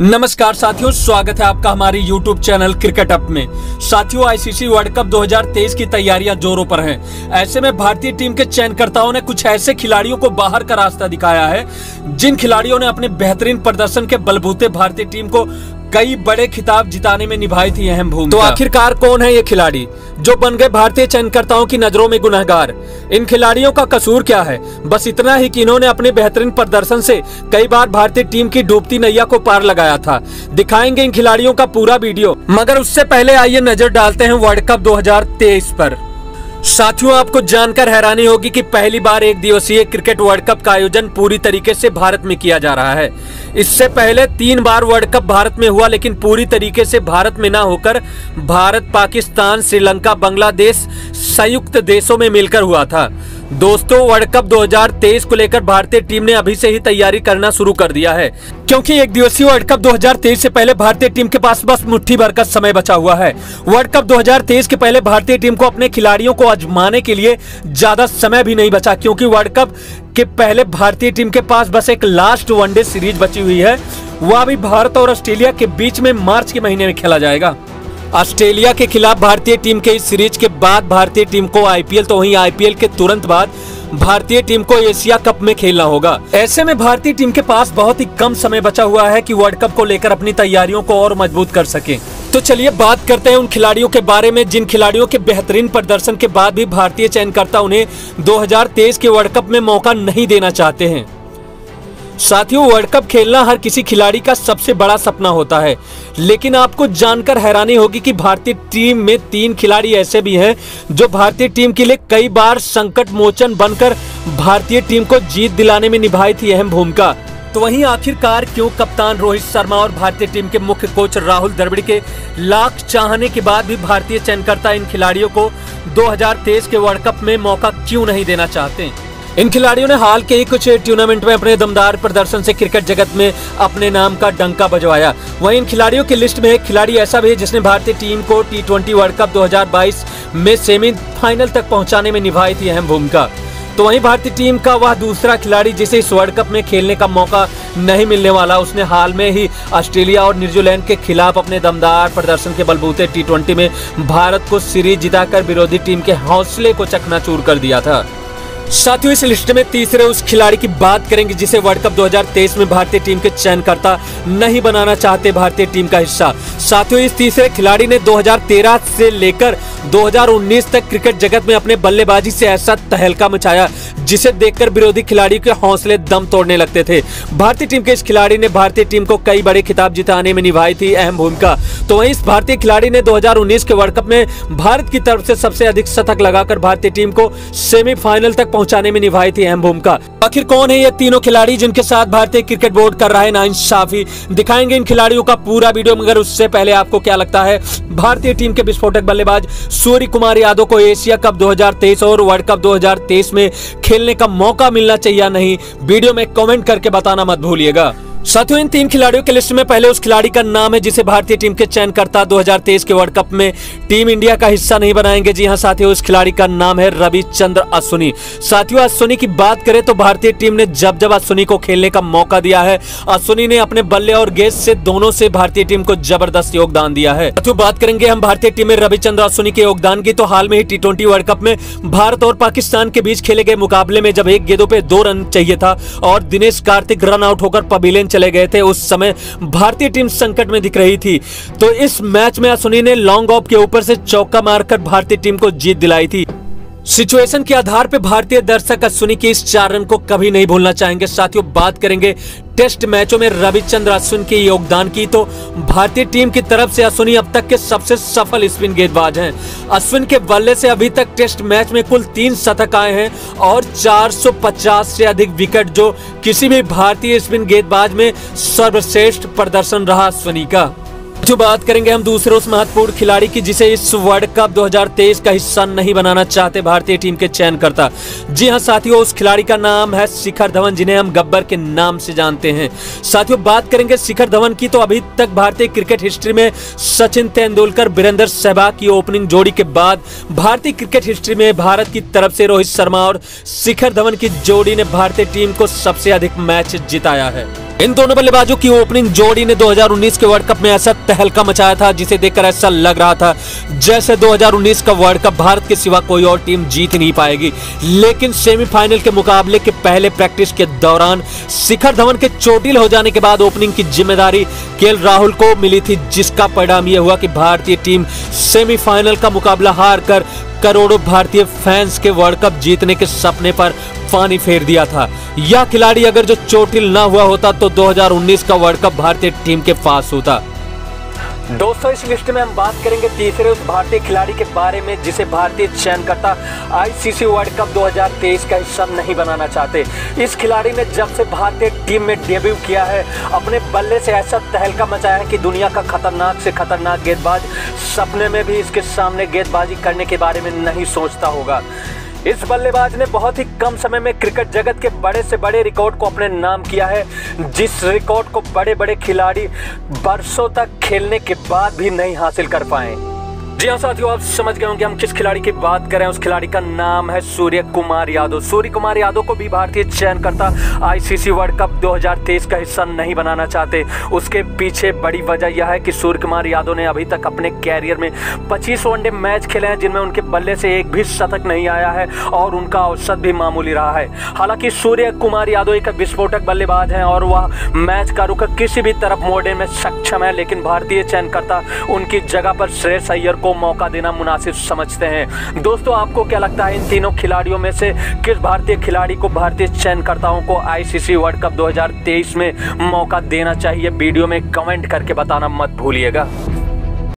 नमस्कार साथियों, स्वागत है आपका हमारे YouTube चैनल क्रिकेट अप में। साथियों आईसीसी वर्ल्ड कप 2023 की तैयारियाँ जोरों पर हैं। ऐसे में भारतीय टीम के चयनकर्ताओं ने कुछ ऐसे खिलाड़ियों को बाहर का रास्ता दिखाया है, जिन खिलाड़ियों ने अपने बेहतरीन प्रदर्शन के बलबूते भारतीय टीम को कई बड़े खिताब जिताने में निभाई थी अहम भूमिका। तो आखिरकार कौन है ये खिलाड़ी, जो बन गए भारतीय चयनकर्ताओं की नज़रों में गुनहगार? इन खिलाड़ियों का कसूर क्या है? बस इतना ही कि इन्होंने अपने बेहतरीन प्रदर्शन से कई बार भारतीय टीम की डूबती नैया को पार लगाया था। दिखाएँगे इन खिलाड़ियों का पूरा वीडियो, मगर उससे पहले आइए नज़र डालते हैं वर्ल्ड कप 2023 पर। साथियों, आपको जानकर हैरानी होगी कि पहली बार एक दिवसीय क्रिकेट वर्ल्ड कप का आयोजन पूरी तरीके से भारत में किया जा रहा है। इससे पहले तीन बार वर्ल्ड कप भारत में हुआ, लेकिन पूरी तरीके से भारत में ना होकर भारत, पाकिस्तान, श्रीलंका, बांग्लादेश संयुक्त देशों में मिलकर हुआ था। दोस्तों वर्ल्ड कप 2023 को लेकर भारतीय टीम ने अभी से ही तैयारी करना शुरू कर दिया है। क्योंकि एक दिवसीय वर्ल्ड कप 2023 से पहले भारतीय टीम के पास बस मुट्ठी भर का समय बचा हुआ है। वर्ल्ड कप 2023 के पहले भारतीय टीम को अपने खिलाड़ियों को आजमाने के लिए ज़्यादा समय भी नहीं बचा, क्योंकि वर्ल्ड कप के पहले भारतीय टीम के पास बस एक लास्ट वनडे सीरीज़ बची हुई है। वह भी भारत और ऑस्ट्रेलिया के बीच में मार्च के महीने में खेला जाएगा। ऑस्ट्रेलिया के खिलाफ भारतीय टीम के इस सीरीज़ के बाद भारतीय टीम को आईपीएल तो वहीं आईपीएल के तुरंत बाद भारतीय टीम को एशिया कप में खेलना होगा। ऐसे में भारतीय टीम के पास बहुत ही कम समय बचा हुआ है कि वर्ल्ड कप को लेकर अपनी तैयारियों को और मज़बूत कर सके। तो चलिए बात करते हैं उन खिलाड़ियों के बारे में, जिन खिलाड़ियों के बेहतरीन प्रदर्शन के बाद भी भारतीय चयनकर्ता उन्हें 2023 के वर्ल्ड कप में मौका नहीं देना चाहते हैं। साथियों वर्ल्ड कप खेलना हर किसी खिलाड़ी का सबसे बड़ा सपना होता है। लेकिन आपको जानकर हैरानी होगी कि भारतीय टीम में तीन खिलाड़ी ऐसे भी हैं जो भारतीय टीम के लिए कई बार संकट मोचन बनकर भारतीय टीम को जीत दिलाने में निभाई थी अहम भूमिका। तो वहीं आखिरकार क्यों कप्तान रोहित शर्मा और भारतीय टीम के मुख्य कोच राहुल द्रविड़ के लाख चाहने के बाद भी भारतीय चयनकर्ता इन खिलाड़ियों को 2023 के वर्ल्ड कप में मौका क्यों नहीं देना चाहते? इन खिलाड़ियों ने हाल के ही कुछ टूर्नामेंट में अपने दमदार प्रदर्शन से क्रिकेट जगत में अपने नाम का डंका बजवाया। वहीं इन खिलाड़ियों की लिस्ट में एक खिलाड़ी ऐसा भी है जिसने भारतीय टीम को टी ट्वेंटी वर्ल्ड कप 2022 में सेमीफाइनल तक पहुँचाने में निभाई थी अहम भूमिका। तो वहीं भारतीय टीम का वह दूसरा खिलाड़ी जिसे इस वर्ल्ड कप में खेलने का मौका नहीं मिलने वाला, उसने हाल में ही ऑस्ट्रेलिया और न्यूजीलैंड के खिलाफ अपने दमदार प्रदर्शन के बलबूते टी में भारत को सीरीज़ जिताकर विरोधी टीम के हौसले को चकनाचूर कर दिया था। साथियों, इस लिस्ट में तीसरे उस खिलाड़ी की बात करेंगे जिसे वर्ल्ड कप 2023 में भारतीय टीम के चयनकर्ता नहीं बनाना चाहते भारतीय टीम का हिस्सा। साथियों, इस तीसरे खिलाड़ी ने 2013 से लेकर 2019 तक क्रिकेट जगत में अपने बल्लेबाजी से ऐसा तहलका मचाया। जिसे देखकर विरोधी खिलाड़ियों के हौसले दम तोड़ने लगते थे। भारतीय टीम के इस खिलाड़ी ने भारतीय टीम को कई बड़े खिताब जिताने में निभाई थी, अहम भूमिका। तो वहीं इस भारतीय खिलाड़ी ने 2019 के वर्ल्ड कप में भारत की तरफ़ से सबसे अधिक शतक लगाकर भारतीय टीम को सेमीफाइनल तक पहुँचाने में निभाई थी, अहम भूमिका। आखिर कौन है ये तीनों खिलाड़ी जिनके साथ भारतीय क्रिकेट बोर्ड कर रहा है नाइंसाफी दिखाएँगे इन खिलाड़ियों का पूरा वीडियो, मगर उससे पहले आपको क्या लगता है? भारतीय टीम के विस्फोटक बल्लेबाज सूर्य कुमार यादव को एशिया कप 2023 और वर्ल्ड कप 2023 में खेलने का मौका मिलना चाहिए नहीं वीडियो में कमेंट करके बताना मत भूलिएगा। साथियों, इन तीन खिलाड़ियों के लिस्ट में पहले उस खिलाड़ी का नाम है जिसे भारतीय टीम के चयनकर्ता 2023 के वर्ल्ड कप में टीम इंडिया का हिस्सा नहीं बनाएँगे। जी हाँ, साथियों उस खिलाड़ी का नाम है रविचंद्र अश्विनी। साथियों, अश्विनी की बात करें तो भारतीय टीम ने जब जब अश्विनी को खेलने का मौका दिया है, अश्विनी ने अपने बल्ले और गेंद से दोनों से भारतीय टीम को ज़बरदस्त योगदान दिया है। साथियों, बात करेंगे हम भारतीय टीम में रविचंद्र अश्विनी के योगदान की। तो हाल में ही टी वर्ल्ड कप में भारत और पाकिस्तान के बीच खेले गए मुकाबले में जब एक गेंदों पे दो रन चाहिए था और दिनेश कार्तिक रन आउट होकर पवेलियन चले गए थे, उस समय भारतीय टीम संकट में दिख रही थी। तो इस मैच में अश्विनी ने लॉन्ग ऑफ़ के ऊपर से चौका मारकर भारतीय टीम को जीत दिलाई थी। सिचुएशन के आधार पर भारतीय दर्शक अश्विनी के इस चार रन को कभी नहीं भूलना चाहेंगे। साथियों, बात करेंगे टेस्ट मैचों में रविचंद्र अश्विन के योगदान की। तो भारतीय टीम की तरफ़ से अश्विनी अब तक के सबसे सफल स्पिन गेंदबाज हैं। अश्विन के बल्ले से अभी तक टेस्ट मैच में कुल तीन शतक आए हैं और 450 से अधिक विकेट जो किसी भी भारतीय स्पिन गेंदबाज में सर्वश्रेष्ठ प्रदर्शन रहा अश्विनी का। जो बात करेंगे हम दूसरे उस महत्वपूर्ण खिलाड़ी की, जिसे इस वर्ल्ड कप 2023 का हिस्सा नहीं बनाना चाहते भारतीय टीम के चयन करता जी हाँ साथियों, उस खिलाड़ी का नाम है शिखर धवन, जिन्हें हम गब्बर के नाम से जानते हैं। साथियों, बात करेंगे शिखर धवन की तो अभी तक भारतीय क्रिकेट हिस्ट्री में सचिन तेंदुलकर, बीरेंद्र सहवाग की ओपनिंग जोड़ी के बाद भारतीय क्रिकेट हिस्ट्री में भारत की तरफ़ से रोहित शर्मा और शिखर धवन की जोड़ी ने भारतीय टीम को सबसे अधिक मैच जिताया है। इन दोनों बल्लेबाजों की ओपनिंग जोड़ी ने 2019 के वर्ल्ड कप में ऐसा तहलका मचाया था, जिसे देखकर ऐसा लग रहा था जैसे 2019 का वर्ल्ड कप भारत के सिवा कोई और टीम जीत नहीं पाएगी। लेकिन सेमीफाइनल के मुकाबले के पहले प्रैक्टिस के दौरान शिखर धवन के चोटिल हो जाने के बाद ओपनिंग की ज़िम्मेदारी के राहुल को मिली थी, जिसका परिणाम यह हुआ कि भारतीय टीम सेमीफाइनल का मुकाबला हार कर करोड़ों भारतीय फैंस के वर्ल्ड कप जीतने के सपने पर पानी फेर दिया था। यह खिलाड़ी अगर जो चोटिल ना हुआ होता तो 2019 का वर्ल्ड कप भारतीय टीम के पास होता। दोस्तों, इस लिस्ट में हम बात करेंगे तीसरे उस भारतीय खिलाड़ी के बारे में जिसे भारतीय चयनकर्ता आईसीसी वर्ल्ड कप 2023 का हिस्सा नहीं बनाना चाहते। इस खिलाड़ी ने जब से भारतीय टीम में डेब्यू किया है, अपने बल्ले से ऐसा तहलका मचाया है कि दुनिया का खतरनाक से खतरनाक गेंदबाज सपने में भी इसके सामने गेंदबाजी करने के बारे में नहीं सोचता होगा। इस बल्लेबाज ने बहुत ही कम समय में क्रिकेट जगत के बड़े से बड़े रिकॉर्ड को अपने नाम किया है। जिस रिकॉर्ड को बड़े बड़े खिलाड़ी बरसों तक खेलने के बाद भी नहीं हासिल कर पाए। जी हाँ साथियों, आप समझ गए होंगे हम किस खिलाड़ी की बात करें उस खिलाड़ी का नाम है सूर्य कुमार यादव। सूर्य कुमार यादव को भी भारतीय चयनकर्ता आईसीसी वर्ल्ड कप 2023 का हिस्सा नहीं बनाना चाहते। उसके पीछे बड़ी वजह यह है कि सूर्य कुमार यादव ने अभी तक अपने कैरियर में 25 वनडे मैच खेले हैं, जिनमें उनके बल्ले से एक भी शतक नहीं आया है और उनका औसत भी मामूली रहा है। हालाँकि सूर्य कुमार यादव एक विस्फोटक बल्लेबाज हैं और वह मैच का रुख किसी भी तरफ़ मोड़ने में सक्षम है, लेकिन भारतीय चयनकर्ता उनकी जगह पर श्रेयस अय्यर को को मौका देना मुनासिब समझते हैं। दोस्तों, आपको क्या लगता है इन तीनों खिलाड़ियों में से किस भारतीय खिलाड़ी को भारतीय चयनकर्ताओं को आईसीसी वर्ल्ड कप 2023 में मौका देना चाहिए? वीडियो में कमेंट करके बताना मत भूलिएगा।